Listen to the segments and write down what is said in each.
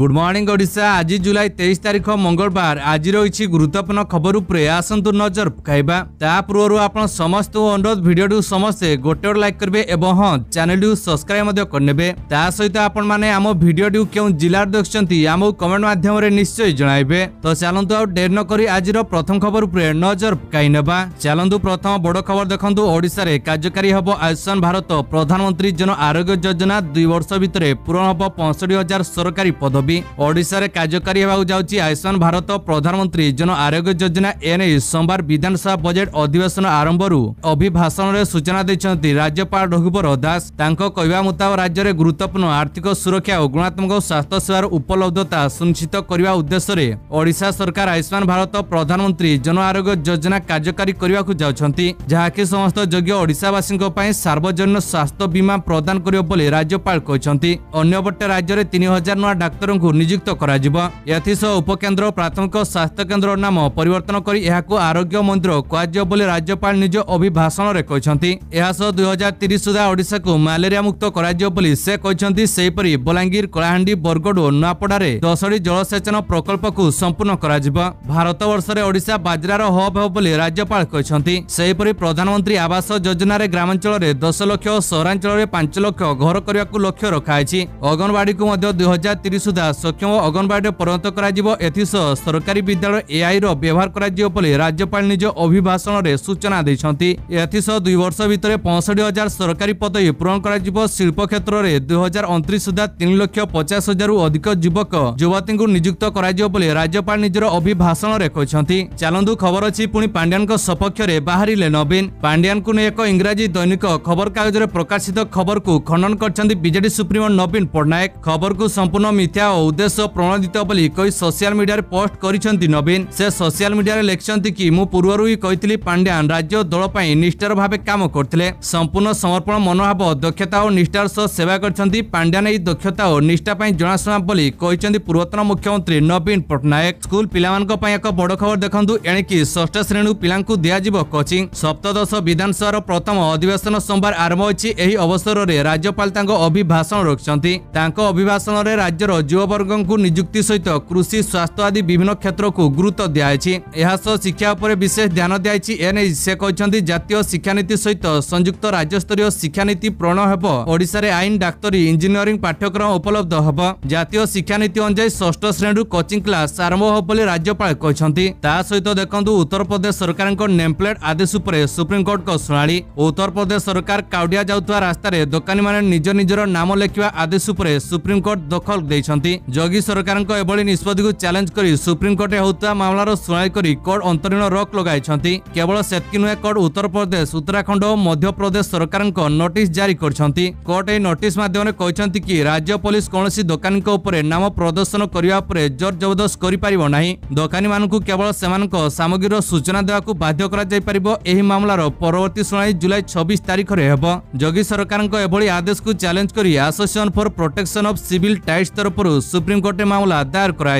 good morning Odisha আজ জুলাই তেইশ তারিখ মঙ্গলবার আজ রয়েছে গুরুত্বপূর্ণ খবর উপরে আসন্তু নজর পকাইবা তা পূর্ব আপনার সমস্ত অনুরোধ ভিডিওটি সমস্তে গোটে লাইক করবে এবং হ্যাঁ চ্যানেলটি সবসক্রাইব করে তা সহিত আপন মানে আম ভিডিওটি কেউ জেলার দেখছেন আম কমেন্ট মাধ্যমে নিশ্চয় জনাইবে তো চালু আউ ডের নকি আজর প্রথম খবর উপরে নজর পকাই নেবা চালু প্রথম বড় খবর দেখুন ওড়শার কার্যকারী হব আয়ুষ্মান ভারত প্রধানমন্ত্রী জন আরোগ্য যোজনা দুই বর্ষ ভিতরে পূরণ হব পঁয়ষঠি হাজার সরকারি পদবী ଦାବି ଓଡ଼ିଶାରେ କାର୍ଯ୍ୟକାରୀ ହେବାକୁ ଯାଉଛି ଆୟୁଷ୍ମାନ ଭାରତ ପ୍ରଧାନମନ୍ତ୍ରୀ ଜନ ଆରୋଗ୍ୟ ଯୋଜନା ଏନେଇ ସୋମବାର ବିଧାନସଭା ବଜେଟ୍ ଅଧିବେଶନ ଆରମ୍ଭରୁ ଅଭିଭାଷଣରେ ସୂଚନା ଦେଇଛନ୍ତି ରାଜ୍ୟପାଳ ରଘୁବର ଦାସ ତାଙ୍କ କହିବା ମୁତାବକ ରାଜ୍ୟରେ ଗୁରୁତ୍ୱପୂର୍ଣ୍ଣ ଆର୍ଥିକ ସୁରକ୍ଷା ଓ ଗୁଣାତ୍ମକ ସ୍ୱାସ୍ଥ୍ୟସେବାର ଉପଲବ୍ଧତା ସୁନିଶ୍ଚିତ କରିବା ଉଦ୍ଦେଶ୍ୟରେ ଓଡ଼ିଶା ସରକାର ଆୟୁଷ୍ମାନ ଭାରତ ପ୍ରଧାନମନ୍ତ୍ରୀ ଜନ ଆରୋଗ୍ୟ ଯୋଜନା କାର୍ଯ୍ୟକାରୀ କରିବାକୁ ଯାଉଛନ୍ତି ଯାହାକି ସମସ୍ତ ଯୋଗ୍ୟ ଓଡ଼ିଶାବାସୀଙ୍କ ପାଇଁ ସାର୍ବଜନୀନ ସ୍ୱାସ୍ଥ୍ୟ ବୀମା ପ୍ରଦାନ କରିବ ବୋଲି ରାଜ୍ୟପାଳ କହିଛନ୍ତି ଅନ୍ୟପଟେ ରାଜ୍ୟରେ ତିନି ହଜାର ନୂଆ ଡାକ୍ତର ଡାକ୍ତରଙ୍କୁ ନିଯୁକ୍ତ କରାଯିବ ଏଥିସହ ଉପକେନ୍ଦ୍ର ପ୍ରାଥମିକ ସ୍ୱାସ୍ଥ୍ୟ କେନ୍ଦ୍ର ନାମ ପରିବର୍ତ୍ତନ କରି ଏହାକୁ ଆରୋଗ୍ୟ ମନ୍ଦିର କୁହାଯିବ ବୋଲି ରାଜ୍ୟପାଳ ନିଜ ଅଭିଭାଷଣରେ କହିଛନ୍ତି ଏହାସହ ଦୁଇ ହଜାର ତିରିଶ ସୁଦ୍ଧା ଓଡ଼ିଶାକୁ ମ୍ୟାଲେରିଆ ମୁକ୍ତ କରାଯିବ ବୋଲି ସେ କହିଛନ୍ତି ସେହିପରି ବଲାଙ୍ଗୀର କଳାହାଣ୍ଡି ବରଗଡ଼ ଓ ନୂଆପଡ଼ାରେ ଦଶଡ଼ି ଜଳସେଚନ ପ୍ରକଳ୍ପକୁ ସମ୍ପୂର୍ଣ୍ଣ କରାଯିବ ଭାରତବର୍ଷରେ ଓଡ଼ିଶା ବାଜ୍ରାର ହବ୍ ହେବ ବୋଲି ରାଜ୍ୟପାଳ କହିଛନ୍ତି ସେହିପରି ପ୍ରଧାନମନ୍ତ୍ରୀ ଆବାସ ଯୋଜନାରେ ଗ୍ରାମାଞ୍ଚଳରେ ଦଶ ଲକ୍ଷ ଓ ସହରାଞ୍ଚଳରେ ପାଞ୍ଚ ଲକ୍ଷ ଘର କରିବାକୁ ଲକ୍ଷ୍ୟ ରଖାଯାଇଛି ଅଙ୍ଗନବାଡ଼ିକୁ ମଧ୍ୟ ଦୁଇ ହଜାର ତିରିଶ ଅଯୋଧ୍ୟା ସକ୍ଷମ ଅଙ୍ଗନବାଡ଼ିରେ ପରିଣତ କରାଯିବ ଏଥିସହ ସରକାରୀ ବିଦ୍ୟାଳୟ ଏଆଇର ବ୍ୟବହାର କରାଯିବ ବୋଲି ରାଜ୍ୟପାଳ ନିଜ ଅଭିଭାଷଣରେ ସୂଚନା ଦେଇଛନ୍ତି ଏଥିସହ ଦୁଇ ବର୍ଷ ଭିତରେ ପଞ୍ଚଷଠି ହଜାର ସରକାରୀ ପଦବୀ ପୂରଣ କରାଯିବ ଶିଳ୍ପ କ୍ଷେତ୍ରରେ ଦୁଇ ହଜାର ଅଣତିରିଶ ସୁଦ୍ଧା ତିନି ଲକ୍ଷ ପଚାଶ ହଜାରରୁ ଅଧିକ ଯୁବକ ଯୁବତୀଙ୍କୁ ନିଯୁକ୍ତ କରାଯିବ ବୋଲି ରାଜ୍ୟପାଳ ନିଜର ଅଭିଭାଷଣରେ କହିଛନ୍ତି ଚାଲନ୍ତୁ ଖବର ଅଛି ପୁଣି ପାଣ୍ଡିଆନଙ୍କ ସପକ୍ଷରେ ବାହାରିଲେ ନବୀନ ପାଣ୍ଡିଆନଙ୍କୁ ନେଇ ଏକ ଇଂରାଜୀ ଦୈନିକ ଖବରକାଗଜରେ ପ୍ରକାଶିତ ଖବରକୁ ଖଣ୍ଡନ କରିଛନ୍ତି ବିଜେଡି ସୁପ୍ରିମୋ ନବୀନ ପଟ୍ଟନାୟକ ଖବରକୁ ସମ୍ପୂର୍ଣ୍ଣ ମିଥ୍ୟା ଏହା ଉଦ୍ଦେଶ୍ୟ ପ୍ରଣୋଦିତ ବୋଲି କହି ସୋସିଆଲ ମିଡିଆରେ ପୋଷ୍ଟ କରିଛନ୍ତି ନବୀନ ସେ ସୋସିଆଲ ମିଡିଆରେ ଲେଖିଛନ୍ତି କି ମୁଁ ପୂର୍ବରୁ ହିଁ କହିଥିଲି ପାଣ୍ଡିଆନ ରାଜ୍ୟ ଦଳ ପାଇଁ ନିଷ୍ଠାର ଭାବେ କାମ କରିଥିଲେ ସମ୍ପୂର୍ଣ୍ଣ ସମର୍ପଣ ମନୋଭାବ ଦକ୍ଷତା ଓ ନିଷ୍ଠାର ସହ ସେବା କରିଛନ୍ତି ପାଣ୍ଡିଆନ ଏହି ଦକ୍ଷତା ଓ ନିଷ୍ଠା ପାଇଁ ଜଣାଶୁଣା ବୋଲି କହିଛନ୍ତି ପୂର୍ବତନ ମୁଖ୍ୟମନ୍ତ୍ରୀ ନବୀନ ପଟ୍ଟନାୟକ ସ୍କୁଲ ପିଲାମାନଙ୍କ ପାଇଁ ଏକ ବଡ ଖବର ଦେଖନ୍ତୁ ଏଣିକି ଷଷ୍ଠ ଶ୍ରେଣୀରୁ ପିଲାଙ୍କୁ ଦିଆଯିବ କୋଚିଂ ସପ୍ତଦଶ ବିଧାନସଭାର ପ୍ରଥମ ଅଧିବେଶନ ସୋମବାର ଆରମ୍ଭ ହୋଇଛି ଏହି ଅବସରରେ ରାଜ୍ୟପାଳ ତାଙ୍କ ଅଭିଭାଷଣ ରଖିଛନ୍ତି ତାଙ୍କ ଅଭିଭାଷଣରେ ରାଜ୍ୟର ଯୁବ ଯୁବବର୍ଗଙ୍କୁ ନିଯୁକ୍ତି ସହିତ କୃଷି ସ୍ୱାସ୍ଥ୍ୟ ଆଦି ବିଭିନ୍ନ କ୍ଷେତ୍ରକୁ ଗୁରୁତ୍ୱ ଦିଆଯାଇଛି ଏହାସହ ଶିକ୍ଷା ଉପରେ ବିଶେଷ ଧ୍ୟାନ ଦିଆଯାଇଛି ଏନେଇ ସେ କହିଛନ୍ତି ଜାତୀୟ ଶିକ୍ଷାନୀତି ସହିତ ସଂଯୁକ୍ତ ରାଜ୍ୟସ୍ତରୀୟ ଶିକ୍ଷାନୀତି ପ୍ରଣୟ ହେବ ଓଡ଼ିଶାରେ ଆଇନ ଡାକ୍ତରୀ ଇଞ୍ଜିନିୟରିଂ ପାଠ୍ୟକ୍ରମ ଉପଲବ୍ଧ ହେବ ଜାତୀୟ ଶିକ୍ଷାନୀତି ଅନୁଯାୟୀ ଷଷ୍ଠ ଶ୍ରେଣୀରୁ କୋଚିଂ କ୍ଲାସ୍ ଆରମ୍ଭ ହେବ ବୋଲି ରାଜ୍ୟପାଳ କହିଛନ୍ତି ତା ସହିତ ଦେଖନ୍ତୁ ଉତ୍ତରପ୍ରଦେଶ ସରକାରଙ୍କ ନେମ୍ପ୍ଲେଟ୍ ଆଦେଶ ଉପରେ ସୁପ୍ରିମକୋର୍ଟଙ୍କ ଶୁଣାଣି ଉତ୍ତରପ୍ରଦେଶ ସରକାର କାଉଡ଼ିଆ ଯାଉଥିବା ରାସ୍ତାରେ ଦୋକାନୀମାନେ ନିଜ ନିଜର ନାମ ଲେଖିବା ଆଦେଶ ଉପରେ ସୁପ୍ରିମକୋର୍ଟ ଦଖଲ ଦେଇଛନ୍ତି କହିଛନ୍ତି ଯୋଗୀ ସରକାରଙ୍କ ଏଭଳି ନିଷ୍ପତ୍ତିକୁ ଚ୍ୟାଲେଞ୍ଜ କରି ସୁପ୍ରିମକୋର୍ଟରେ ହେଉଥିବା ମାମଲାର ଶୁଣାଣି କରି କୋର୍ଟ ଅନ୍ତରୀଣ ରୋକ୍ ଲଗାଇଛନ୍ତି କେବଳ ସେତିକି ନୁହେଁ କୋର୍ଟ ଉତ୍ତରପ୍ରଦେଶ ଉତ୍ତରାଖଣ୍ଡ ଓ ମଧ୍ୟପ୍ରଦେଶ ସରକାରଙ୍କ ନୋଟିସ୍ ଜାରି କରିଛନ୍ତି କୋର୍ଟ ଏହି ନୋଟିସ୍ ମାଧ୍ୟମରେ କହିଛନ୍ତି କି ରାଜ୍ୟ ପୋଲିସ କୌଣସି ଦୋକାନୀଙ୍କ ଉପରେ ନାମ ପ୍ରଦର୍ଶନ କରିବା ଉପରେ ଜୋର ଜବରଦସ୍ତ କରିପାରିବ ନାହିଁ ଦୋକାନୀମାନଙ୍କୁ କେବଳ ସେମାନଙ୍କ ସାମଗ୍ରୀର ସୂଚନା ଦେବାକୁ ବାଧ୍ୟ କରାଯାଇପାରିବ ଏହି ମାମଲାର ପରବର୍ତ୍ତୀ ଶୁଣାଣି ଜୁଲାଇ ଛବିଶ ତାରିଖରେ ହେବ ଯୋଗୀ ସରକାରଙ୍କ ଏଭଳି ଆଦେଶକୁ ଚ୍ୟାଲେଞ୍ଜ କରି association for protection of civil rights ତରଫରୁ সুপ্রিম কোর্টে মামলা দায়ের করা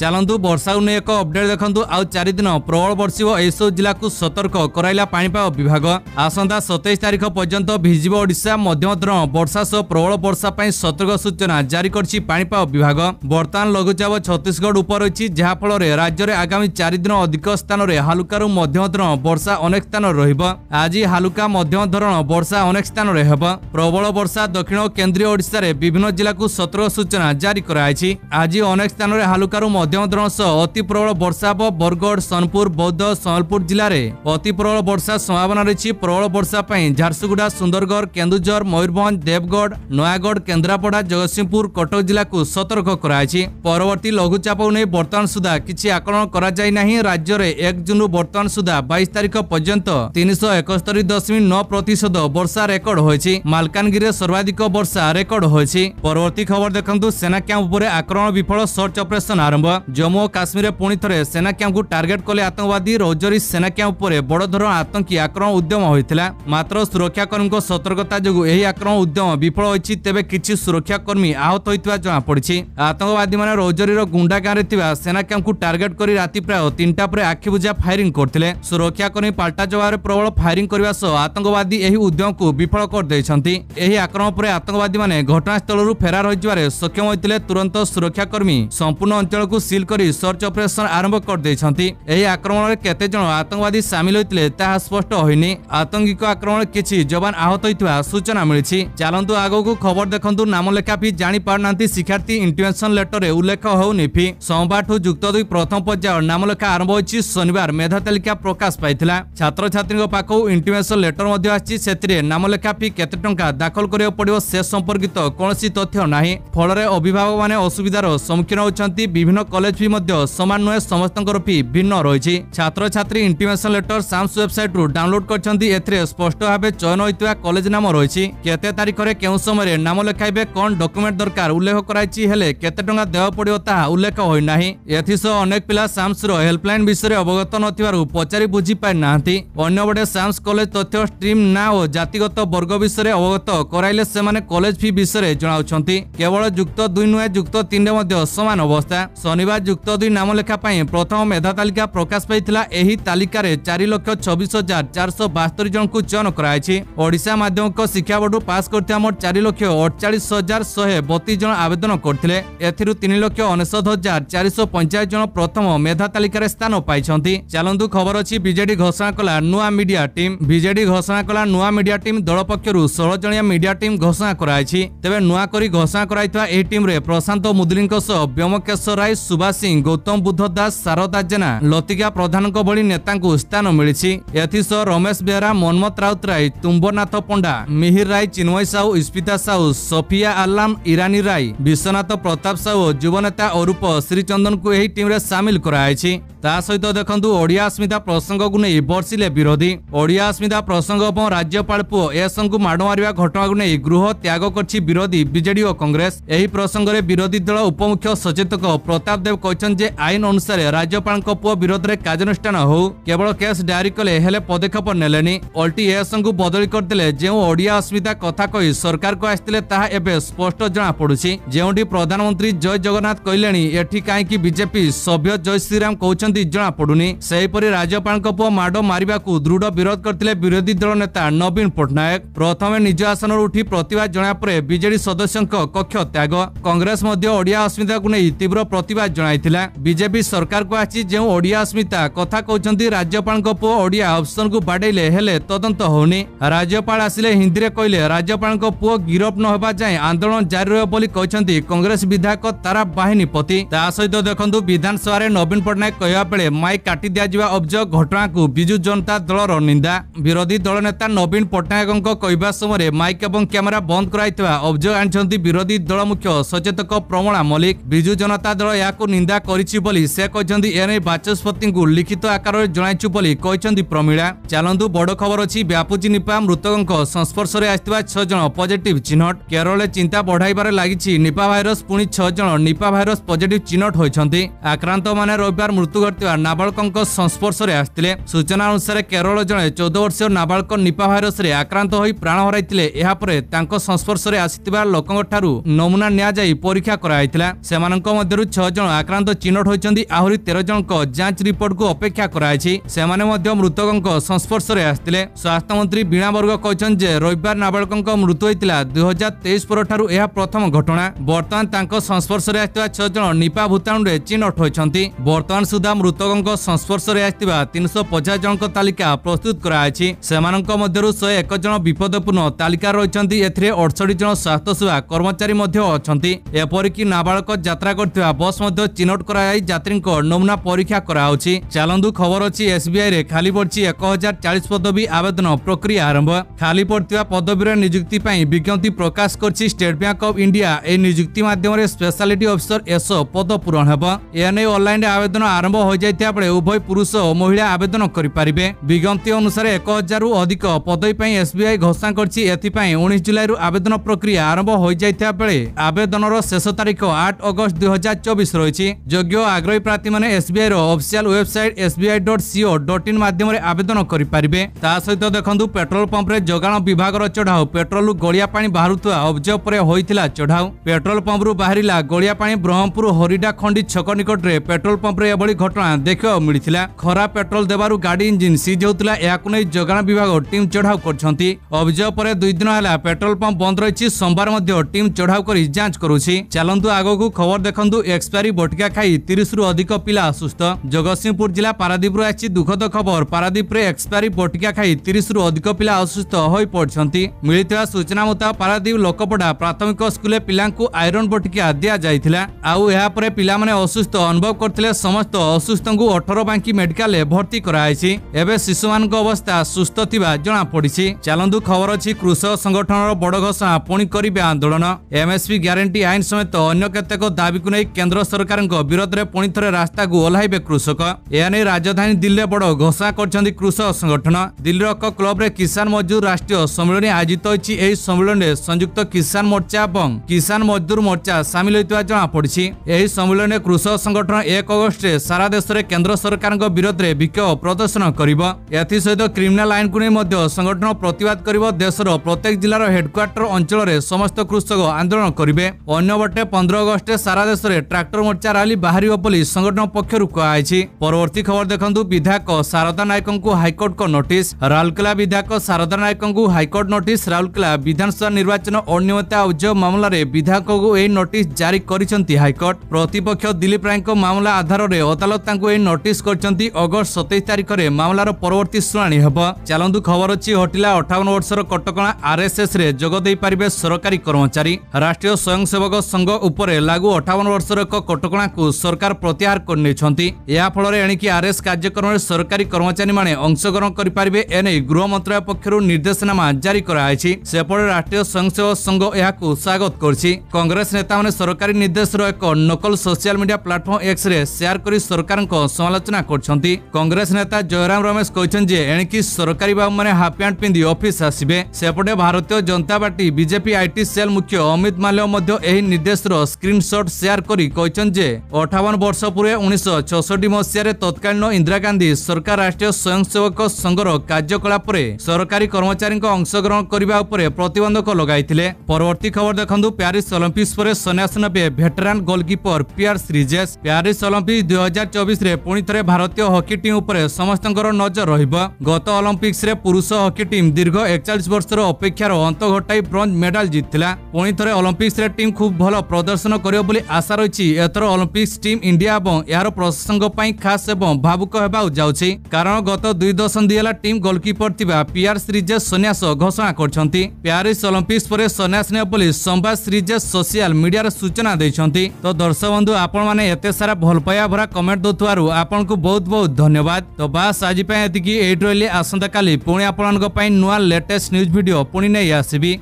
চালন্তু বর্ষা নিয়ে এক অপডেট দেখুন আউ চারিদিন প্রবল বর্ষিব এইসব জেলা সতর্ক করাইলা পাপাগ বিভাগ আসন্তা সতেইশ তারিখ পর্যন্ত ভিজিব ওড়শা মধ্যমধ্যম বর্ষা সহ প্রবল বর্ষা পাই সতর্ক সূচনা জারি করছে পাপাগ বিভাগ বর্তমান লঘুচাপ ছত্তিশগড় উপর রয়েছে যাফলে রাজ্যের আগামী চারিদিন অধিক স্থানরে হালুকারু মধ্যমধ্যম বর্ষা অনেক স্থান রহব আজ হালুকা মধ্যমধরণ বর্ষা অনেক স্থানরে হব প্রবল বর্ষা দক্ষিণ কেন্দ্রীয় ওড়শার বিভিন্ন জেলা সতর্ক সূচনা জারি করা କରାଯାଇଛି ଆଜି ଅନେକ ସ୍ଥାନରେ ହାଲୁକାରୁ ମଧ୍ୟମ ଧରଣ ସହ ଅତି ପ୍ରବଳ ବର୍ଷା ହେବ ବରଗଡ଼ ସୋନପୁର ବୌଦ୍ଧ ସମ୍ବଲପୁର ଜିଲ୍ଲାରେ ଅତି ପ୍ରବଳ ବର୍ଷା ସମ୍ଭାବନା ରହିଛି ପ୍ରବଳ ବର୍ଷା ପାଇଁ ଝାରସୁଗୁଡ଼ା ସୁନ୍ଦରଗଡ଼ କେନ୍ଦୁଝର ମୟୂରଭଞ୍ଜ ଦେବଗଡ଼ ନୟାଗଡ଼ କେନ୍ଦ୍ରାପଡ଼ା ଜଗତସିଂହପୁର କଟକ ଜିଲ୍ଲାକୁ ସତର୍କ କରାଯାଇଛି ପରବର୍ତ୍ତୀ ଲଘୁଚାପକୁ ନେଇ ବର୍ତ୍ତମାନ ସୁଦ୍ଧା କିଛି ଆକଳନ କରାଯାଇ ନାହିଁ ରାଜ୍ୟରେ ଏକ ଜୁନ୍ରୁ ବର୍ତ୍ତମାନ ସୁଦ୍ଧା ବାଇଶ ତାରିଖ ପର୍ଯ୍ୟନ୍ତ ତିନିଶହ ଏକସ୍ତରି ଦଶମିକ ନଅ ପ୍ରତିଶତ ବର୍ଷା ରେକର୍ଡ ହୋଇଛି ମାଲକାନଗିରିରେ ସର୍ବାଧିକ ବର୍ଷା ରେକର୍ଡ ହୋଇଛି ପରବର୍ତ୍ତୀ ଖବର ଦେଖନ୍ତୁ ସେନା କ୍ୟାମ୍ପ ଉପରେ ଆକ୍ରମଣ ବିଫଳ ସର୍ଚ୍ଚ ଅପରେସନ ଆରମ୍ଭ ଜମ୍ମୁ ଓ କାଶ୍ମୀରରେ ପୁଣି ଥରେ ସେନା କ୍ୟାମ୍ପକୁ ଟାର୍ଗେଟ କଲେ ଆତଙ୍କବାଦୀ ରୌଜରୀ ସେନା କ୍ୟାମ୍ପ ଉପରେ ବଡ଼ ଧରଣ ଆତଙ୍କୀ ଆକ୍ରମଣ ଉଦ୍ୟମ ହୋଇଥିଲା ମାତ୍ର ସୁରକ୍ଷାକର୍ମୀଙ୍କ ସତର୍କତା ଯୋଗୁଁ ଏହି ଆକ୍ରମଣ ଉଦ୍ୟମ ବିଫଳ ହୋଇଛି ତେବେ କିଛି ସୁରକ୍ଷାକର୍ମୀ ଆହତ ହୋଇଥିବା ଜଣାପଡ଼ିଛି ଆତଙ୍କବାଦୀମାନେ ରୌଜରୀର ଗୁଣ୍ଡା ଗାଁରେ ଥିବା ସେନା କ୍ୟାମ୍ପକୁ ଟାର୍ଗେଟ କରି ରାତି ପ୍ରାୟ ତିନିଟା ପରେ ଆଖିବୁଜା ଫାୟାରିଂ କରିଥିଲେ ସୁରକ୍ଷାକର୍ମୀ ପାଲଟା ଜବାବରେ ପ୍ରବଳ ଫାୟାରିଂ କରିବା ସହ ଆତଙ୍କବାଦୀ ଏହି ଉଦ୍ୟମକୁ ବିଫଳ କରିଦେଇଛନ୍ତି ଏହି ଆକ୍ରମଣ ପରେ ଆତଙ୍କବାଦୀମାନେ ଘଟଣାସ୍ଥଳରୁ ଫେରାର ହୋଇଯିବାରେ ସକ୍ଷମ ହୋଇଥିଲେ ତୁରନ୍ତ ତୁରନ୍ତ ସୁରକ୍ଷାକର୍ମୀ ସମ୍ପୂର୍ଣ୍ଣ ଅଞ୍ଚଳକୁ ସିଲ୍ କରି ସର୍ଚ୍ଚ ଅପରେସନ୍ ଆରମ୍ଭ କରିଦେଇଛନ୍ତି ଏହି ଆକ୍ରମଣରେ କେତେଜଣ ଆତଙ୍କବାଦୀ ସାମିଲ ହୋଇଥିଲେ ତାହା ସ୍ପଷ୍ଟ ହୋଇନି ଆତଙ୍କିକ ଆକ୍ରମଣ କିଛି ଯବାନ ଆହତ ହୋଇଥିବା ସୂଚନା ମିଳିଛି ଚାଲନ୍ତୁ ଆଗକୁ ଖବର ଦେଖନ୍ତୁ ନାମଲେଖା ଫି ଜାଣିପାରୁନାହାନ୍ତି ଶିକ୍ଷାର୍ଥୀ ଇଣ୍ଟିମେସନ୍ ଲେଟରରେ ଉଲ୍ଲେଖ ହେଉନି ଫି ସୋମବାରଠୁ ଯୁକ୍ତ ଦୁଇ ପ୍ରଥମ ପର୍ଯ୍ୟାୟ ନାମଲେଖା ଆରମ୍ଭ ହୋଇଛି ଶନିବାର ମେଧା ତାଲିକା ପ୍ରକାଶ ପାଇଥିଲା ଛାତ୍ରଛାତ୍ରୀଙ୍କ ପାଖକୁ ଇଣ୍ଟିମେସନ୍ ଲେଟର ମଧ୍ୟ ଆସିଛି ସେଥିରେ ନାମଲେଖା ଫି କେତେ ଟଙ୍କା ଦାଖଲ କରିବାକୁ ପଡ଼ିବ ସେ ସମ୍ପର୍କିତ କୌଣସି ତଥ୍ୟ ନାହିଁ ଫଳରେ ଅଭିଭାବକ ଛାତ୍ରଛାତ୍ରୀମାନେ ଅସୁବିଧାର ସମ୍ମୁଖୀନ ହେଉଛନ୍ତି ବିଭିନ୍ନ କଲେଜ ଫି ମଧ୍ୟ ସମାନ ନୁହେଁ ସମସ୍ତଙ୍କର ଫି ଭିନ୍ନ ରହିଛି ଛାତ୍ରଛାତ୍ରୀ ଇଣ୍ଟିମେସନ ଲେଟର ସାମ୍ସ ୱେବସାଇଟ୍ରୁ ଡାଉନଲୋଡ୍ କରିଛନ୍ତି ଏଥିରେ ସ୍ପଷ୍ଟ ଭାବେ ଚୟନ ହୋଇଥିବା କଲେଜ ନାମ ରହିଛି କେତେ ତାରିଖରେ କେଉଁ ସମୟରେ ନାମ ଲେଖାଇବେ କ'ଣ ଡକ୍ୟୁମେଣ୍ଟ ଦରକାର ଉଲ୍ଲେଖ କରାଯାଇଛି ହେଲେ କେତେ ଟଙ୍କା ଦେବାକୁ ପଡ଼ିବ ତାହା ଉଲ୍ଲେଖ ହୋଇନାହିଁ ଏଥିସହ ଅନେକ ପିଲା ସାମ୍ସର ହେଲ୍ପଲାଇନ୍ ବିଷୟରେ ଅବଗତ ନଥିବାରୁ ପଚାରି ବୁଝିପାରିନାହାନ୍ତି ଅନ୍ୟପଟେ ସାମ୍ସ କଲେଜ ତଥ୍ୟ ଷ୍ଟ୍ରିମ୍ ନା ଓ ଜାତିଗତ ବର୍ଗ ବିଷୟରେ ଅବଗତ କରାଇଲେ ସେମାନେ କଲେଜ ଫି ବିଷୟରେ ଜଣାଉଛନ୍ତି କେବଳ ଯୁକ୍ତ ଦୁଇ ନୁହେଁ যুক্ত তিনে মধ্যে অসমান অবস্থা শনিবার যুক্ত দুই নাম লেখা পাই প্রথম মেধা তালিকা প্রকাশ পাই এই তালিকার চারি লক্ষ চবিশ হাজার চারশ বাস্তরি জন চয়ন করা হয়েছে ওড়শা মাধ্যমিক শিক্ষা বোর্ড পাস করতে মোট চারি লক্ষ অড়চাশ হাজার শহে বতিশ জন আবেদন করলে এর তিন লক্ষ অনেশত হাজার চারিশ পঞ্চাশ জন প্রথম মেধা তালিকার স্থান পাইছেন চালু খবর অছি বিজেডি ঘোষণা কলা নূয়া মিডিয়া টিম বিজেডি ঘোষণা কলা নূয়া মিডিয়া টিম দল পক্ষ ষোল জনিয়া মিডিয়া টিম ঘোষণা করা হয়েছে তবে নূয়া করে ঘোষণা করা এই টিম্রে প্রশ ପ୍ରଶାନ୍ତ ମୁଦ୍ରିଙ୍କ ସହ ବ୍ୟୋମକେଶ୍ୱର ରାୟ ସୁଭାଷ ଗୌତମ ବୁଦ୍ଧ ଦାସ ଶାରଦା ଜେନା ଲତିକା ପ୍ରଧାନଙ୍କ ଭଳି ନେତାଙ୍କୁ ସ୍ଥାନ ମିଳିଛି ଏଥିସହ ରମେଶ ବେହେରା ମନ୍ମଥ ରାଉତରାୟ ତୁମ୍ବନାଥ ପଣ୍ଡା ମିହିର ରାୟ ଚିନ୍ମୟ ସାହୁ ଇସ୍ପିତା ସାହୁ ସଫିଆ ଆଲାମ ଇରାନୀ ରାୟ ବିଶ୍ୱନାଥ ପ୍ରତାପ ସାହୁ ଓ ଯୁବନେତା ଅରୂପ ଶ୍ରୀଚନ୍ଦନଙ୍କୁ ଏହି ଟିମ୍ରେ ସାମିଲ କରାଯାଇଛି ତା ସହିତ ଦେଖନ୍ତୁ ଓଡ଼ିଆ ଅସ୍ମିତା ପ୍ରସଙ୍ଗକୁ ନେଇ ବର୍ଷିଲେ ବିରୋଧୀ ଓଡ଼ିଆ ଅସ୍ମିତା ପ୍ରସଙ୍ଗ ଏବଂ ରାଜ୍ୟପାଳ ପୁଅ ଏସଙ୍କୁ ମାଡ଼ ମାରିବା ଘଟଣାକୁ ନେଇ ଗୃହ ତ୍ୟାଗ କରିଛି ବିରୋଧୀ ବିଜେଡି ଓ କଂଗ୍ରେସ ଏହି ପ୍ରସଙ୍ଗରେ বিরোধী দল উপমুখ্য সচেতক প্রতাপ দেব কেছেন যে আইন অনুসারে রাজ্যপাল পুয় বিরোধে কার্যানুষ্ঠান হো কেবল কেস ডায়েরি কলে হলে পদক্ষেপ নেলে অল্টি এসঙ্কু বদলি করেদেলে যে ওড়িয়া অসুবিধা কথা কই সরকারক আসলে তাহা এবে স্পষ্ট জনাপড়ুছি যেটি প্রধানমন্ত্রী জয় জগন্নাথ কহিলে এটি কাইকি বিজেপি সভ্য জয় শ্রীরাম কৌন জনাপড়ুনি সেইপরি রাজ্যপাল পুয় মাড মারা দৃঢ় বিরোধ করে বিরোধী দল নেতা নবীন পট্টনাক প্রথমে নিজ আসনর উঠি প্রতবাদ জনাপরে বিজেডি সদস্য কক্ষ ত্যাগ কংগ্রেস ମଧ୍ୟ ଓଡ଼ିଆ ଅସ୍ମିତାକୁ ନେଇ ତୀବ୍ର ପ୍ରତିବାଦ ଜଣାଇଥିଲା ବିଜେପି ସରକାରକୁ ଆସିଛି ଯେଉଁ ଓଡ଼ିଆ ଅସ୍ମିତା କଥା କହୁଛନ୍ତି ରାଜ୍ୟପାଳଙ୍କ ପୁଅ ଓଡ଼ିଆ ଅପସନକୁ ବାଡ଼େଇଲେ ହେଲେ ତଦନ୍ତ ହେଉନି ରାଜ୍ୟପାଳ ଆସିଲେ ହିନ୍ଦୀରେ କହିଲେ ରାଜ୍ୟପାଳଙ୍କ ପୁଅ ଗିରଫ ନ ହେବା ଯାଏଁ ଆନ୍ଦୋଳନ ଜାରି ରହିବ ବୋଲି କହିଛନ୍ତି କଂଗ୍ରେସ ବିଧାୟକ ତାରା ବାହିନୀପତି ତା ସହିତ ଦେଖନ୍ତୁ ବିଧାନସଭାରେ ନବୀନ ପଟ୍ଟନାୟକ କହିବା ବେଳେ ମାଇକ୍ କାଟି ଦିଆଯିବା ଅଭିଯୋଗ ଘଟଣାକୁ ବିଜୁ ଜନତା ଦଳର ନିନ୍ଦା ବିରୋଧୀ ଦଳ ନେତା ନବୀନ ପଟ୍ଟନାୟକଙ୍କ କହିବା ସମୟରେ ମାଇକ୍ ଏବଂ କ୍ୟାମେରା ବନ୍ଦ କରାଇଥିବା ଅଭିଯୋଗ ଆଣିଛନ୍ତି ବିରୋଧୀ ଦଳ ମୁଖ୍ୟ ସଚେତକ ପ୍ରମଳା ମଲ୍ଲିକ ବିଜୁ ଜନତା ଦଳ ଏହାକୁ ନିନ୍ଦା କରିଛି ବୋଲି ସେ କହିଛନ୍ତି ଏନେଇ ବାଚସ୍ପତିଙ୍କୁ ଲିଖିତ ଆକାରରେ ଜଣାଇଛୁ ବୋଲି କହିଛନ୍ତି ପ୍ରମିଳା ଚାଲନ୍ତୁ ବଡ଼ ଖବର ଅଛି ବ୍ୟାପୁଛି ନିପା ମୃତକଙ୍କ ସଂସ୍ପର୍ଶରେ ଆସିଥିବା ଛଅ ଜଣ ପଜିଟିଭ୍ ଚିହ୍ନଟ କେରଳରେ ଚିନ୍ତା ବଢ଼ାଇବାରେ ଲାଗିଛି ନିପା ଭାଇରସ୍ ପୁଣି ଛଅ ଜଣ ନିପା ଭାଇରସ୍ ପଜିଟିଭ୍ ଚିହ୍ନଟ ହୋଇଛନ୍ତି ଆକ୍ରାନ୍ତମାନେ ରବିବାର ମୃତ୍ୟୁ ଘଟିଥିବା ନାବାଳକଙ୍କ ସଂସ୍ପର୍ଶରେ ଆସିଥିଲେ ସୂଚନା ଅନୁସାରେ କେରଳ ଜଣେ ଚଉଦ ବର୍ଷୀୟ ନାବାଳକ ନିପା ଭାଇରସରେ ଆକ୍ରାନ୍ତ ହୋଇ ପ୍ରାଣ ହରାଇଥିଲେ ଏହାପରେ ତାଙ୍କ ସଂସ୍ପର୍ଶରେ ଆସିଥିବା ଲୋକଙ୍କଠାରୁ ନମୁନା ନିଆଯାଇ ପରୀକ୍ଷା ପରୀକ୍ଷା କରାଯାଇଥିଲା ସେମାନଙ୍କ ମଧ୍ୟରୁ ଛଅ ଜଣ ଆକ୍ରାନ୍ତ ଚିହ୍ନଟ ହୋଇଛନ୍ତି ଆହୁରି ତେର ଜଣଙ୍କ ଯାଞ୍ଚ ରିପୋର୍ଟକୁ ଅପେକ୍ଷା କରାଯାଇଛି ସେମାନେ ମଧ୍ୟ ମୃତକଙ୍କ ସଂସ୍ପର୍ଶରେ ଆସିଥିଲେ ସ୍ୱାସ୍ଥ୍ୟମନ୍ତ୍ରୀ ବୀଣା ବର୍ଗ କହିଛନ୍ତି ଯେ ରବିବାର ନାବାଳକଙ୍କ ମୃତ୍ୟୁ ହୋଇଥିଲା ଦୁଇ ହଜାର ତେଇଶ ପରଠାରୁ ଏହା ପ୍ରଥମ ଘଟଣା ବର୍ତ୍ତମାନ ତାଙ୍କ ସଂସ୍ପର୍ଶରେ ଆସିଥିବା ଛଅ ଜଣ ନିପା ଭୂତାଣୁରେ ଚିହ୍ନଟ ହୋଇଛନ୍ତି ବର୍ତ୍ତମାନ ସୁଦ୍ଧା ମୃତକଙ୍କ ସଂସ୍ପର୍ଶରେ ଆସିଥିବା ତିନିଶହ ପଚାଶ ଜଣଙ୍କ ତାଲିକା ପ୍ରସ୍ତୁତ କରାଯାଇଛି ସେମାନଙ୍କ ମଧ୍ୟରୁ ଶହେ ଏକ ଜଣ ବିପଦପୂର୍ଣ୍ଣ ତାଲିକା ରହିଛନ୍ତି ଏଥିରେ ଅଠଷଠି ଜଣ ସ୍ୱାସ୍ଥ୍ୟ ସେବା କର୍ମଚାରୀ ମଧ୍ୟ ଅଛନ୍ତି ଏପରି ପରିକି ନାବାଳକ ଯାତ୍ରା କରିଥିବା ବସ୍ ମଧ୍ୟ ଚିହ୍ନଟ କରାଯାଇ ଯାତ୍ରୀଙ୍କ ନମୁନା ପରୀକ୍ଷା କରାଯାଉଛି ଚାଲନ୍ତୁ ଖବର ଅଛି ଏସ୍ବିଆଇରେ ଖାଲି ପଡ଼ିଛି ଏକ ହଜାର ଚାଳିଶ ପଦବୀ ଆବେଦନ ପ୍ରକ୍ରିୟା ଆରମ୍ଭ ଖାଲି ପଡ଼ିଥିବା ପଦବୀର ନିଯୁକ୍ତି ପାଇଁ ବିଜ୍ଞପ୍ତି ପ୍ରକାଶ କରିଛି ଷ୍ଟେଟ୍ ବ୍ୟାଙ୍କ ଅଫ୍ ଇଣ୍ଡିଆ ଏହି ନିଯୁକ୍ତି ମାଧ୍ୟମରେ ସ୍ପେଶାଲିଟି ଅଫିସର ଏସ୍ଓ ପଦ ପୂରଣ ହେବ ଏହା ନେଇ ଅନଲାଇନ୍ରେ ଆବେଦନ ଆରମ୍ଭ ହୋଇଯାଇଥିବା ବେଳେ ଉଭୟ ପୁରୁଷ ଓ ମହିଳା ଆବେଦନ କରିପାରିବେ ବିଜ୍ଞପ୍ତି ଅନୁସାରେ ଏକ ହଜାରରୁ ଅଧିକ ପଦବୀ ପାଇଁ ଏସ୍ବିଆଇ ଘୋଷଣା କରିଛି ଏଥିପାଇଁ ଉଣେଇଶ ଜୁଲାଇରୁ ଆବେଦନ ପ୍ରକ୍ରିୟା ଆରମ୍ଭ ହୋଇଯାଇଥିବା ବେଳେ ଆବେଦନର ଶେଷ ଶେଷ ତାରିଖ ଆଠ ଅଗଷ୍ଟ ଦୁଇ ହଜାର ଚବିଶ ରହିଛି ଯୋଗ୍ୟ ଆଗ୍ରହୀ ପ୍ରାର୍ଥୀମାନେ ଏସ୍ବିଆଇର official website SBI dot C O dot in ମାଧ୍ୟମରେ ଆବେଦନ କରିପାରିବେ ତା ସହିତ ଦେଖନ୍ତୁ ପେଟ୍ରୋଲ ପମ୍ପରେ ଯୋଗାଣ ବିଭାଗର ଚଢ଼ାଉ ପେଟ୍ରୋଲରୁ ଗଳିଆ ପାଣି ବାହାରୁଥିବା ଅଭିଯୋଗ ପରେ ହୋଇଥିଲା ଚଢ଼ାଉ ପେଟ୍ରୋଲ ପମ୍ପରୁ ବାହାରିଲା ଗଳିଆ ପାଣି ବ୍ରହ୍ମପୁର ହରିଡା ଖଣ୍ଡି ଛକ ନିକଟରେ ପେଟ୍ରୋଲ ପମ୍ପରେ ଏଭଳି ଘଟଣା ଦେଖିବାକୁ ମିଳିଥିଲା ଖରାପ ପେଟ୍ରୋଲ ଦେବାରୁ ଗାଡ଼ି ଇଞ୍ଜିନ୍ ସିଜ୍ ହେଉଥିଲା ଏହାକୁ ନେଇ ଯୋଗାଣ ବିଭାଗ ଟିମ୍ ଚଢ଼ାଉ କରିଛନ୍ତି ଅଭିଯୋଗ ପରେ ଦୁଇ ଦିନ ହେଲା ପେଟ୍ରୋଲ ପମ୍ପ ବନ୍ଦ ରହିଛି ସୋମବାର ମଧ୍ୟ ଟିମ୍ ଚଢ଼ାଉ କରି ଯାଞ୍ଚ କରୁଛି ଚାଲନ୍ତୁ ଆଗକୁ ଖବର ଦେଖନ୍ତୁ ଏକ୍ସପାରି ବଟିକା ଖାଇ ତିରିଶରୁ ଅଧିକ ପିଲା ଅସୁସ୍ଥ ଜଗତସିଂହପୁର ଜିଲ୍ଲା ପାରାଦୀପରୁ ଆସିଛି ଦୁଃଖଦ ଖବର ପାରାଦୀପରେ ଏକ୍ସପାରି ବଟିକା ଖାଇ ତିରିଶରୁ ଅଧିକ ପିଲା ଅସୁସ୍ଥ ହୋଇ ପଡ଼ିଛନ୍ତି ମିଳିଥିବା ସୂଚନା ମୁତାବକ ପାରାଦୀପ ଲୋକପଡ଼ା ପ୍ରାଥମିକ ସ୍କୁଲରେ ପିଲାଙ୍କୁ ଆଇରନ୍ ବଟିକା ଦିଆଯାଇଥିଲା ଆଉ ଏହାପରେ ପିଲାମାନେ ଅସୁସ୍ଥ ଅନୁଭବ କରିଥିଲେ ସମସ୍ତ ଅସୁସ୍ଥଙ୍କୁ ଅଠର ବାଙ୍କି ମେଡିକାଲରେ ଭର୍ତ୍ତି କରାଯାଇଛି ଏବେ ଶିଶୁମାନଙ୍କ ଅବସ୍ଥା ସୁସ୍ଥ ଥିବା ଜଣାପଡ଼ିଛି ଚାଲନ୍ତୁ ଖବର ଅଛି କୃଷକ ସଂଗଠନର ବଡ଼ ଘୋଷଣା ପୁଣି କରିବେ ଆନ୍ଦୋଳନ ଏମ୍ଏସ୍ପି ଗ୍ୟାରେଣ୍ଟି ଆଇନ୍ ସମେତ ଅନ୍ୟ କେତେକ ଦାବିକୁ ନେଇ କେନ୍ଦ୍ର ସରକାରଙ୍କ ବିରୋଧରେ ପୁଣି ଥରେ ରାସ୍ତାକୁ ଓହ୍ଲାଇବେ କୃଷକ ଏହା ନେଇ ରାଜଧାନୀ ଦିଲ୍ଲୀରେ ବଡ଼ ଘୋଷଣା କରିଛନ୍ତି କୃଷକ ସଂଗଠନ ଦିଲ୍ଲୀର ଏକ କ୍ଲବରେ କିଷାନ ମଜଦୁର ରାଷ୍ଟ୍ରୀୟ ସମ୍ମିଳନୀ ଆୟୋଜିତ ହୋଇଛି ଏହି ସମ୍ମିଳନୀରେ ସଂଯୁକ୍ତ କିଷାନ ମୋର୍ଚ୍ଚା ଏବଂ କିଷାନ ମଜଦୁର ମୋର୍ଚ୍ଚା ସାମିଲ ହୋଇଥିବା ଜଣାପଡ଼ିଛି ଏହି ସମ୍ମିଳନୀରେ କୃଷକ ସଂଗଠନ ଏକ ଅଗଷ୍ଟରେ ସାରା ଦେଶରେ କେନ୍ଦ୍ର ସରକାରଙ୍କ ବିରୋଧରେ ବିକ୍ଷୋଭ ପ୍ରଦର୍ଶନ କରିବ ଏଥିସହିତ କ୍ରିମିନାଲ ଆଇନକୁ ନେଇ ମଧ୍ୟ ସଂଗଠନ ପ୍ରତିବାଦ କରିବ ଦେଶର ପ୍ରତ୍ୟେକ ଜିଲ୍ଲାର ହେଡକ୍ୱାର୍ଟର ଅଞ୍ଚଳରେ ସମସ୍ତ କୃଷକ ଆନ୍ଦୋଳନ କରିବେ ଅନ୍ୟ ପଟେ ପନ୍ଦର ଅଗଷ୍ଟରେ ସାରା ଦେଶରେ ଟ୍ରାକ୍ଟର ମୋର୍ଚ୍ଚା ରାଲି ବାହାରିବ ବୋଲି ସଂଗଠନ ପକ୍ଷରୁ କୁହାଯାଇଛି ପରବର୍ତ୍ତୀ ଖବର ଦେଖନ୍ତୁ ବିଧାୟକ ଶାରଦା ନାୟକଙ୍କୁ ହାଇକୋର୍ଟଙ୍କ ନୋଟିସ୍ ରାଉରକେଲା ବିଧାୟକ ଶାରଦା ନାୟକଙ୍କୁ ହାଇକୋର୍ଟ ନୋଟିସ୍ ରାଉରକେଲା ବିଧାନସଭା ନିର୍ବାଚନ ଅନିୟମିତା ଉଦ୍ୟୋଗ ମାମଲାରେ ବିଧାୟକଙ୍କୁ ଏହି ନୋଟିସ୍ ଜାରି କରିଛନ୍ତି ହାଇକୋର୍ଟ ପ୍ରତିପକ୍ଷ ଦିଲ୍ଲୀପ ରାୟଙ୍କ ମାମଲା ଆଧାରରେ ଅଦାଲତ ତାଙ୍କୁ ଏହି ନୋଟିସ୍ କରିଛନ୍ତି ଅଗଷ୍ଟ ସତେଇଶ ତାରିଖରେ ମାମଲାର ପରବର୍ତ୍ତୀ ଶୁଣାଣି ହେବ ଚାଲନ୍ତୁ ଖବର ଅଛି ହଟିଲା ଅଠାବନ ବର୍ଷର କଟକଣା ଆର୍ଏସ୍ଏସ୍ରେ ଯୋଗ ଦେଇପାରିବେ ସରକାରୀ କର୍ମଚାରୀ ରାଷ୍ଟ୍ରୀୟ ସ୍ୱୟଂସେବକ ପ୍ରସଙ୍ଗ ଉପରେ ଲାଗୁ ଅଠାବନ ବର୍ଷର ଏକ କଟକଣାକୁ ସରକାର ପ୍ରତ୍ୟାହାର କରିନେଇଛନ୍ତି ଏହାଫଳରେ ଏଣିକି ଆର୍ଏସ୍ କାର୍ଯ୍ୟକ୍ରମରେ ସରକାରୀ କର୍ମଚାରୀମାନେ ଅଂଶଗ୍ରହଣ କରିପାରିବେ ଏନେଇ ଗୃହ ମନ୍ତ୍ରଣାଳୟ ପକ୍ଷରୁ ନିର୍ଦ୍ଦେଶନାମା ଜାରି କରାଯାଇଛି ସେପଟେ ରାଷ୍ଟ୍ରୀୟ ସ୍ୱୟଂସେବକ ସଂଘ ଏହାକୁ ସ୍ୱାଗତ କରିଛି କଂଗ୍ରେସ ନେତାମାନେ ସରକାରୀ ନିର୍ଦ୍ଦେଶର ଏକ ନକଲ ସୋସିଆଲ ମିଡିଆ ପ୍ଲାଟଫର୍ମ ଏକ୍ସରେ ସେୟାର କରି ସରକାରଙ୍କ ସମାଲୋଚନା କରିଛନ୍ତି କଂଗ୍ରେସ ନେତା ଜୟରାମ ରମେଶ କହିଛନ୍ତି ଯେ ଏଣିକି ସରକାରୀ ବାବୁମାନେ ହାଫ୍ ପ୍ୟାଣ୍ଟ ପିନ୍ଧି ଅଫିସ୍ ଆସିବେ ସେପଟେ Bharatiya Janata Party BJP IT cell ମୁଖ୍ୟ ଅମିତ ମାଲ୍ୟ ମଧ୍ୟ ଏହି ଆଦେଶର ସ୍କ୍ରିନ୍ସଟ୍ ସେୟାର କରି କହିଛନ୍ତି ଯେ ଅଠାବନ ବର୍ଷ ପୂର୍ବେ ଉଣେଇଶହ ଛଅଷଠି ମସିହାରେ ତତ୍କାଳୀନ ଇନ୍ଦିରା ଗାନ୍ଧୀ ସରକାର ରାଷ୍ଟ୍ରୀୟ ସ୍ୱୟଂସେବକ ସଂଘର କାର୍ଯ୍ୟକଳାପରେ ସରକାରୀ କର୍ମଚାରୀଙ୍କ ଅଂଶଗ୍ରହଣ କରିବା ଉପରେ ପ୍ରତିବନ୍ଧକ ଲଗାଇଥିଲେ ପରବର୍ତ୍ତୀ ଖବର ଦେଖନ୍ତୁ ପ୍ୟାରିସ୍ ଅଲମ୍ପିକ୍ସ ପରେ ସନ୍ୟାସ ନେବେ veteran goalkeeper P R Sreejesh Paris Olympics ଦୁଇ ହଜାର ଚବିଶରେ ପୁଣି ଥରେ ଭାରତୀୟ ହକି ଟିମ୍ ଉପରେ ସମସ୍ତଙ୍କର ନଜର ରହିବ ଗତ ଅଲମ୍ପିକ୍ସରେ ପୁରୁଷ ହକି ଟିମ୍ ଦୀର୍ଘ ଏକଚାଳିଶ ବର୍ଷର ଅପେକ୍ଷାର ଅନ୍ତ ଘଟାଇ ବ୍ରୋଞ୍ଜ ମେଡାଲ ଜିତିଥିଲା ପୁଣି ଥରେ ଅଲମ୍ପିକ୍ସରେ ଟିମ୍ ଖୁବ୍ ଭଲ প্রদর্শন করব বলে আশা রয়েছে এথর অলিম্পিক্স টিম ইন্ডিয়া এবং এর প্রসঙ্গ খাস এবং ভাবুক হওয়া যাচ্ছে কারণ গত দুই দশন্ধি হল টিম গোলকিপর থাকা পিআর শ্রীজেশ সন্ন্যাস ঘোষণা করছেন প্যারিস অলিম্পিক্স পরে সন্ন্যাস নেব বলে সম্বাদ শ্রীজেশ সোশিয়াল মিডিয়ার সূচনা দিয়েছেন তো দর্শক বন্ধু আপন মানে এত সারা ভাল পাইয়া ভরা কমেন্ট দেওয়ার আপনার বহুত বহুত ধন্যবাদ তো বাস আজ এতিকি এইট রহলি আসন্তকালি পুঁ আপনার নূয় লেটেস্ট নিউজ ভিডিও পুঁ নিয়ে আসবি